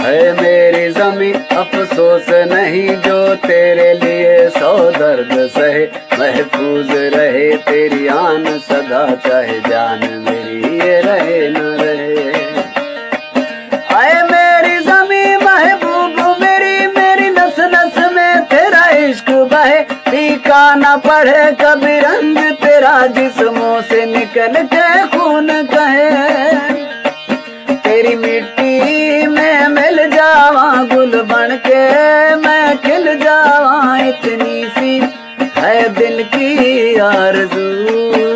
है मेरी जमी अफसोस नहीं जो तेरे लिए सौ दर्द सहे। महफूज रहे तेरी आन, सदा चाहे जान मेरी ये रहे न रहे। आए मेरी जमी महबूब मेरी मेरी नस नस में तेरा इश्क बहे। फीका न पढ़े कभी रंग तेरा जिस्मों से निकल के खून कहे। तेरी मिट्टी में इतनी सी है दिल की आरज़ू।